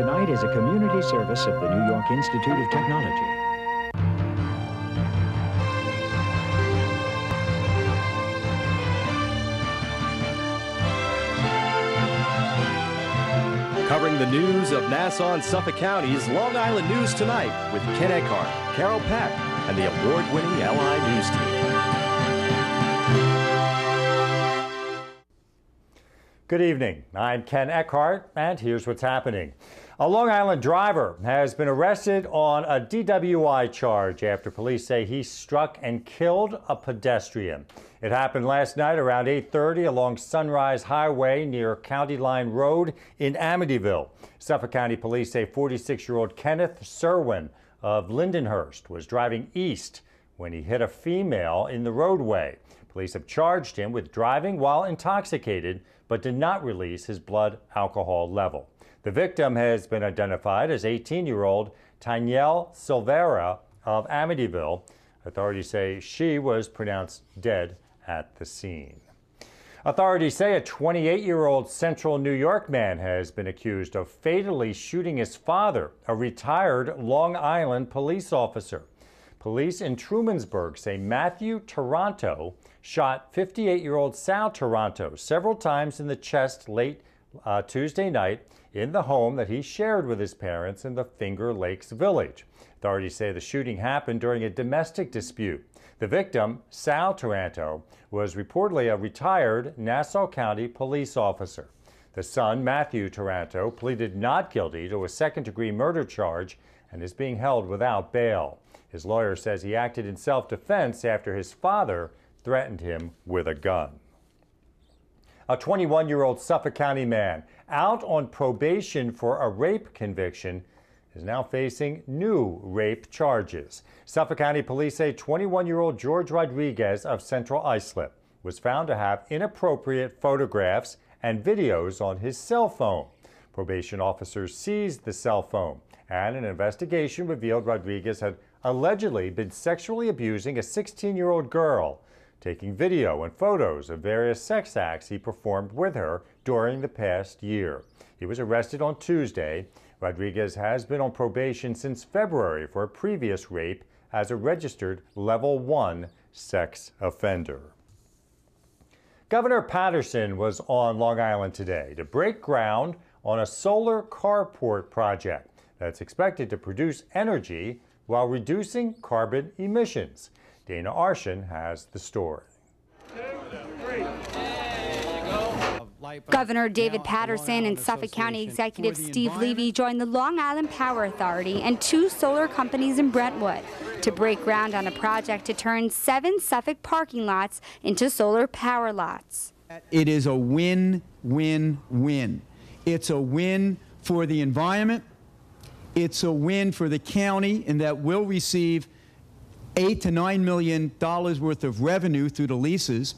Tonight is a community service of the New York Institute of Technology. Covering the news of Nassau and Suffolk counties, Long Island News Tonight with Ken Eckhart, Carol Peck, and the award-winning LI News team. Good evening. I'm Ken Eckhart, and here's what's happening. A Long Island driver has been arrested on a DWI charge after police say he struck and killed a pedestrian. It happened last night around 8:30 along Sunrise Highway near County Line Road in Amityville. Suffolk County Police say 46-year-old Kenneth Serwin of Lindenhurst was driving east when he hit a female in the roadway. Police have charged him with driving while intoxicated but did not release his blood alcohol level. The victim has been identified as 18 year old Tanyelle Silvera of Amityville. Authorities say she was pronounced dead at the scene. Authorities say a 28 year old central New York man has been accused of fatally shooting his father, a retired Long Island police officer. Police in Trumansburg say Matthew Taranto shot 58 year old Sal Taranto several times in the chest late uh, Tuesday night in the home that he shared with his parents in the Finger Lakes village. Authorities say the shooting happened during a domestic dispute. The victim, Sal Taranto, was reportedly a retired Nassau County police officer. The son, Matthew Taranto, pleaded not guilty to a second degree murder charge and is being held without bail. His lawyer says he acted in self defense after his father threatened him with a gun. A 21 year old Suffolk County man out on probation for a rape conviction is now facing new rape charges. Suffolk County police say 21 year old George Rodriguez of Central Islip was found to have inappropriate photographs and videos on his cell phone. Probation officers seized the cell phone, and an investigation revealed Rodriguez had allegedly been sexually abusing a 16 year old girl taking video and photos of various sex acts he performed with her during the past year. He was arrested on Tuesday. Rodriguez has been on probation since February for a previous rape as a registered level 1 sex offender. Governor Paterson was on Long Island today to break ground on a solar carport project that's expected to produce energy while reducing carbon emissions. Dana Arshan has the story. Governor David Paterson and Suffolk County Executive Steve Levy joined the Long Island Power Authority and two solar companies in Brentwood to break ground on a project to turn seven Suffolk parking lots into solar power lots. It is a win, win, win. It's a win for the environment. It's a win for the county in that we'll receive eight to nine million dollars worth of revenue through the leases,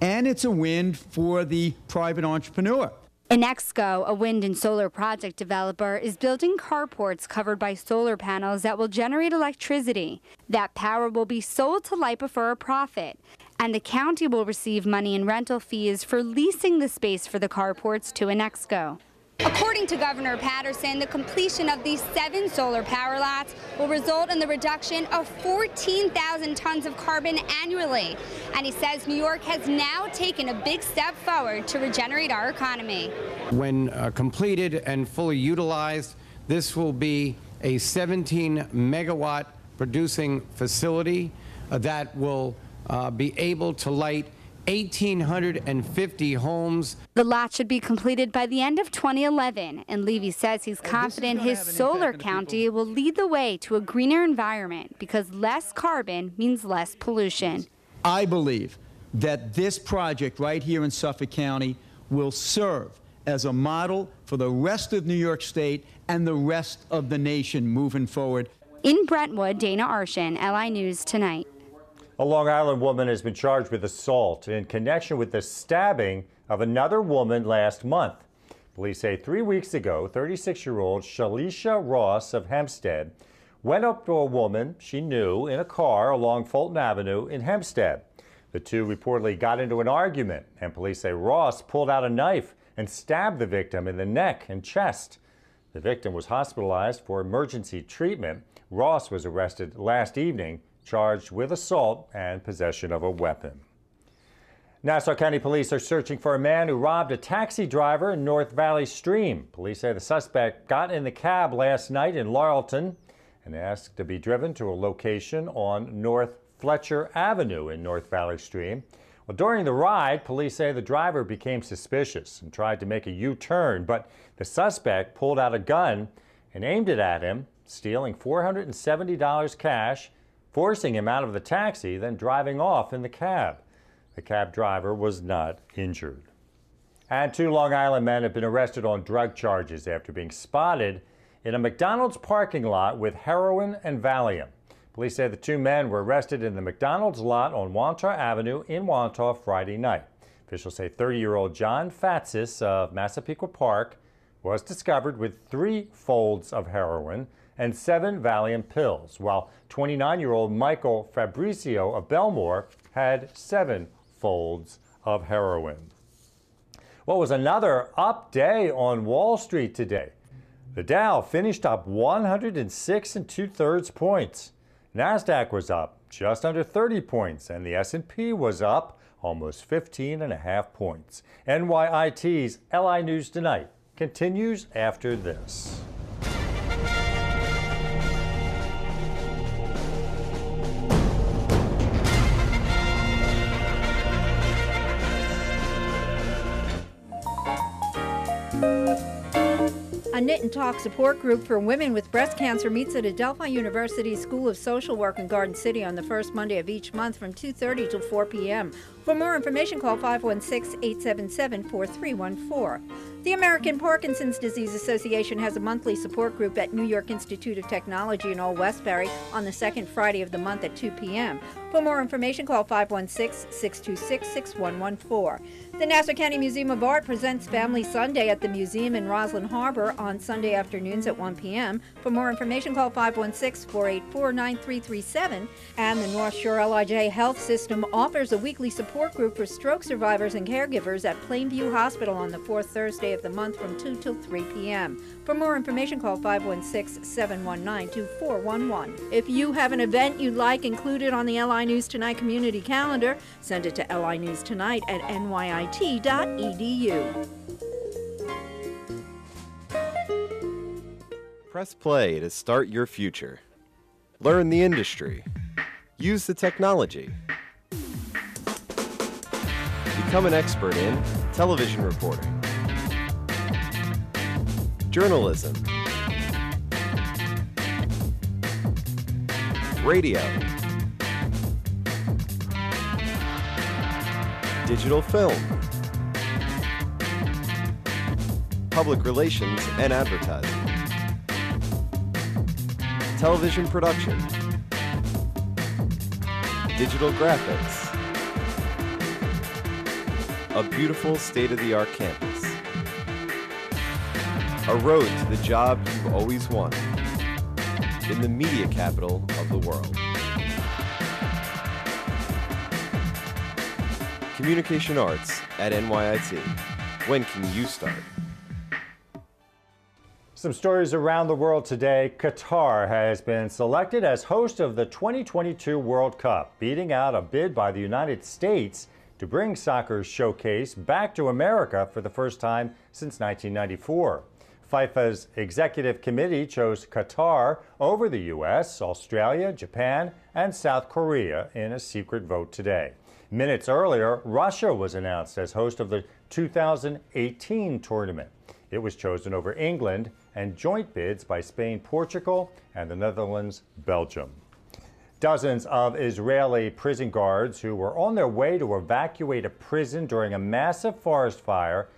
and it's a win for the private entrepreneur. enXco, a wind and solar project developer, is building carports covered by solar panels that will generate electricity. That power will be sold to LIPA for a profit, and the county will receive money in rental fees for leasing the space for the carports to enXco. According to Governor Paterson, the completion of these seven solar power lots will result in the reduction of 14,000 tons of carbon annually. And he says New York has now taken a big step forward to regenerate our economy. When uh, completed and fully utilized, this will be a 17 megawatt producing facility uh, that will uh, be able to light 1,850 homes. The lot should be completed by the end of 2011, and Levy says he's confident his solar county will lead the way to a greener environment because less carbon means less pollution. I believe that this project right here in Suffolk County will serve as a model for the rest of New York State and the rest of the nation moving forward. In Brentwood, Dana Arshan, LI News Tonight. A Long Island woman has been charged with assault in connection with the stabbing of another woman last month. Police say three weeks ago, 36 year old Shalisha Ross of Hempstead went up to a woman she knew in a car along Fulton Avenue in Hempstead. The two reportedly got into an argument, and police say Ross pulled out a knife and stabbed the victim in the neck and chest. The victim was hospitalized for emergency treatment. Ross was arrested last evening, charged with assault and possession of a weapon. Nassau County Police are searching for a man who robbed a taxi driver in North Valley Stream. Police say the suspect got in the cab last night in Laurelton and asked to be driven to a location on North Fletcher Avenue in North Valley Stream. Well, during the ride, police say the driver became suspicious and tried to make a U turn, but the suspect pulled out a gun and aimed it at him, stealing $470 cash, forcing him out of the taxi, then driving off in the cab. The cab driver was not injured. And two Long Island men have been arrested on drug charges after being spotted in a McDonald's parking lot with heroin and Valium. Police say the two men were arrested in the McDonald's lot on Wantagh Avenue in Wantagh Friday night. Officials say 30 year old John Fatsis of Massapequa Park was discovered with three folds of heroin and seven Valium pills, while 29 year old Michael Fabricio of Belmore had seven folds of heroin. What was another up day on Wall Street today? The Dow finished up 106 and two thirds points. Nasdaq was up just under 30 points, and the S&P was up almost 15 and a half points. NYIT's LI News Tonight continues after this. A Knit and Talk support group for women with breast cancer meets at Adelphi University School of Social Work in Garden City on the first Monday of each month from 2:30 to 4 p.m. For more information, call 516-877-4314. The American Parkinson's Disease Association has a monthly support group at New York Institute of Technology in Old Westbury on the second Friday of the month at 2 p.m. For more information, call 516-626-6114. The Nassau County Museum of Art presents Family Sunday at the museum in Roslyn Harbor on Sunday afternoons at 1 p.m. For more information, call 516-484-9337. And the North Shore LIJ Health System offers a weekly support group for stroke survivors and caregivers at Plainview Hospital on the fourth Thursday of the month from 2 till 3 p.m. For more information, call 516-719-2411. If you have an event you'd like included on the LI News Tonight community calendar, send it to LI News Tonight at nyit.edu. Press play to start your future. Learn the industry. Use the technology. Become an expert in television reporting, journalism, radio, digital film, public relations and advertising, television production, digital graphics, a beautiful state of the art campus, a road to the job you've always wanted in the media capital of the world. Communication Arts at NYIT. When can you start? Some stories around the world today. Qatar has been selected as host of the 2022 World Cup, beating out a bid by the United States to bring soccer's showcase back to America for the first time since 1994. FIFA's executive committee chose Qatar over the U.S., Australia, Japan, and South Korea in a secret vote today. Minutes earlier, Russia was announced as host of the 2018 tournament. It was chosen over England and joint bids by Spain, Portugal, and the Netherlands, Belgium. Dozens of Israeli prison guards who were on their way to evacuate a prison during a massive forest fire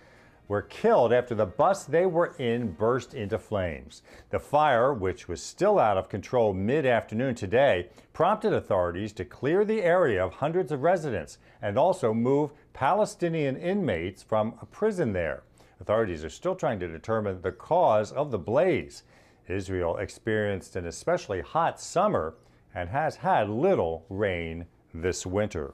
were killed after the bus they were in burst into flames. The fire, which was still out of control mid afternoon today, prompted authorities to clear the area of hundreds of residents and also move Palestinian inmates from a prison there. Authorities are still trying to determine the cause of the blaze. Israel experienced an especially hot summer and has had little rain this winter.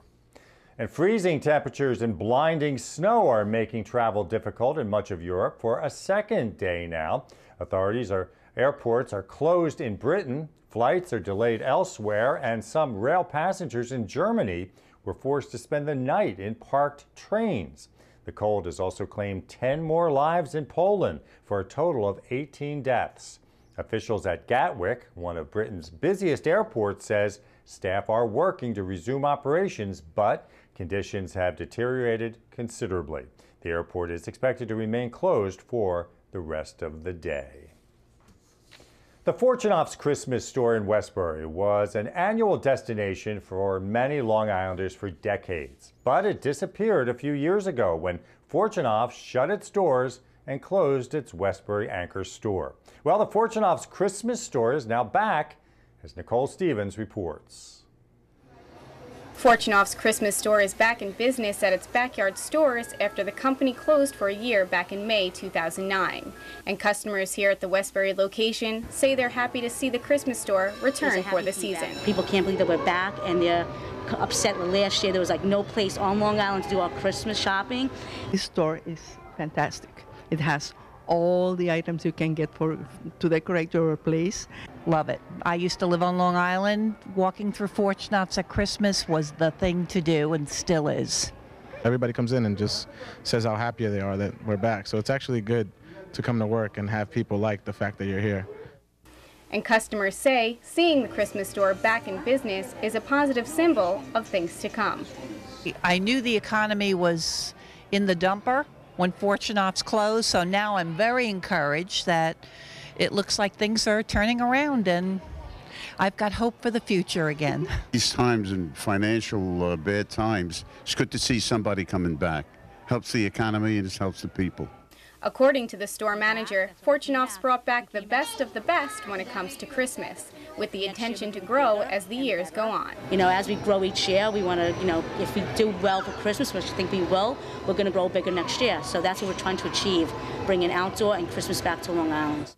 And freezing temperatures and blinding snow are making travel difficult in much of Europe for a second day now. Authorities are airports are closed in Britain, flights are delayed elsewhere, and some rail passengers in Germany were forced to spend the night in parked trains. The cold has also claimed 10 more lives in Poland for a total of 18 deaths. Officials at Gatwick, one of Britain's busiest airports, says staff are working to resume operations, but Conditions have deteriorated considerably. The airport is expected to remain closed for the rest of the day. The Fortunoff's Christmas store in Westbury was an annual destination for many Long Islanders for decades. But it disappeared a few years ago when Fortunoff shut its doors and closed its Westbury anchor store. Well, the Fortunoff's Christmas store is now back, as Nicole Stevens reports. Fortunoff's Christmas store is back in business at its backyard stores after the company closed for a year back in May 2009. And customers here at the Westbury location say they're happy to see the Christmas store return for the season. People can't believe that we're back and they're upset that last year there was like no place on Long Island to do our Christmas shopping. This store is fantastic. It has all the items you can get for to decorate your place. Love it. I used to live on Long Island. Walking through Fortunoff's at Christmas was the thing to do and still is. Everybody comes in and just says how happy they are that we're back. So it's actually good to come to work and have people like the fact that you're here. And customers say seeing the Christmas store back in business is a positive symbol of things to come. I knew the economy was in the dumper when Fortunoff's closed. So now I'm very encouraged that it looks like things are turning around and I've got hope for the future again. These times and financial uh, bad times, it's good to see somebody coming back. Helps the economy and it helps the people. According to the store manager, Fortunoff's brought back the best of the best when it comes to Christmas, with the intention to grow as the years go on. You know, as we grow each year, we want to, you know, if we do well for Christmas, which I think we will, we're going to grow bigger next year. So that's what we're trying to achieve, bringing outdoor and Christmas back to Long Island.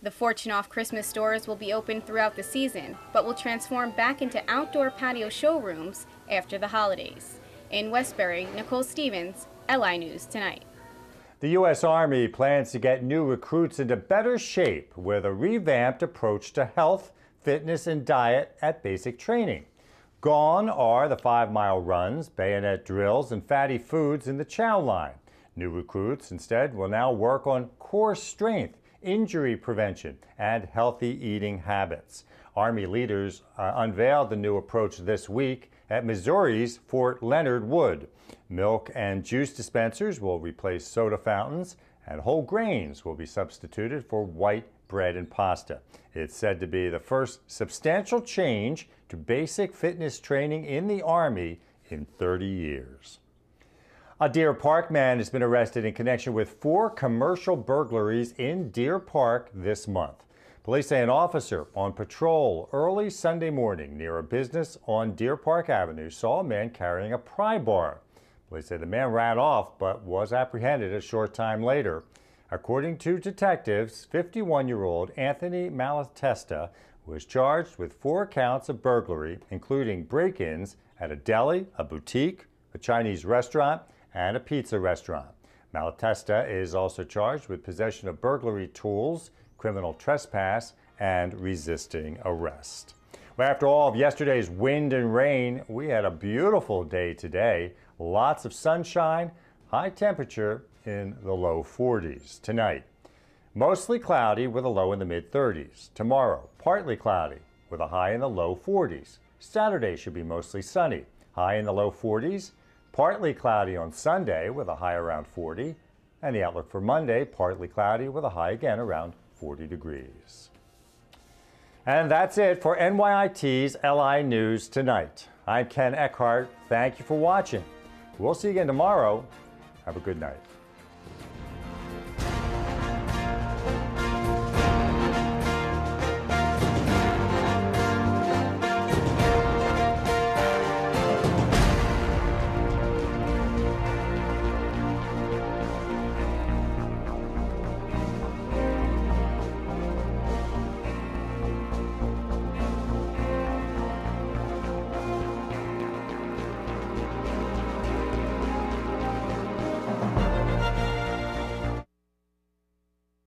The Fortunoff Christmas stores will be open throughout the season, but will transform back into outdoor patio showrooms after the holidays. In Westbury, Nicole Stevens, LI News Tonight. The U.S. Army plans to get new recruits into better shape with a revamped approach to health, fitness, and diet at basic training. Gone are the five mile runs, bayonet drills, and fatty foods in the chow line. New recruits instead will now work on core strength, injury prevention, and healthy eating habits. Army leaders uh, unveiled the new approach this week at Missouri's Fort Leonard Wood. Milk and juice dispensers will replace soda fountains, and whole grains will be substituted for white bread and pasta. It's said to be the first substantial change to basic fitness training in the Army in 30 years. A Deer Park man has been arrested in connection with four commercial burglaries in Deer Park this month. Police say an officer on patrol early Sunday morning near a business on Deer Park Avenue saw a man carrying a pry bar. Police say the man ran off but was apprehended a short time later. According to detectives, 51 year old Anthony Malatesta was charged with four counts of burglary, including break ins at a deli, a boutique, a Chinese restaurant, and a pizza restaurant. Malatesta is also charged with possession of burglary tools criminal trespass, and resisting arrest. Well, after all of yesterday's wind and rain, we had a beautiful day today. Lots of sunshine, high temperature in the low 40s. Tonight, mostly cloudy with a low in the mid 30s. Tomorrow, partly cloudy with a high in the low 40s. Saturday should be mostly sunny, high in the low 40s. Partly cloudy on Sunday with a high around 40. And the outlook for Monday, partly cloudy with a high again around 40 degrees. And that's it for NYIT's LI News tonight. I'm Ken Eckhart. Thank you for watching. We'll see you again tomorrow. Have a good night.